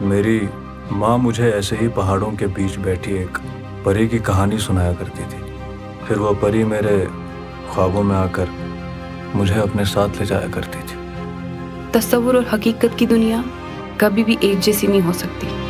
मेरी माँ मुझे ऐसे ही पहाड़ों के बीच बैठी एक परी की कहानी सुनाया करती थी। फिर वो परी मेरे ख्वाबों में आकर मुझे अपने साथ ले जाया करती थी। तस्वुर और हकीकत की दुनिया कभी भी एक जैसी नहीं हो सकती।